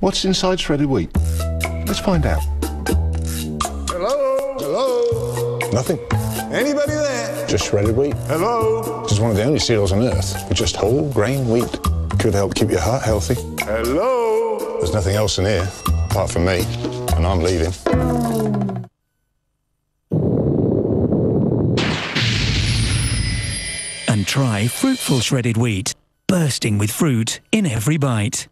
What's inside shredded wheat? Let's find out. Hello? Hello? Nothing. Anybody there? Just shredded wheat. Hello? This is one of the only cereals on earth with just whole grain wheat. Could help keep your heart healthy. Hello? There's nothing else in here, apart from me, and I'm leaving. And try fruitful shredded wheat, bursting with fruit in every bite.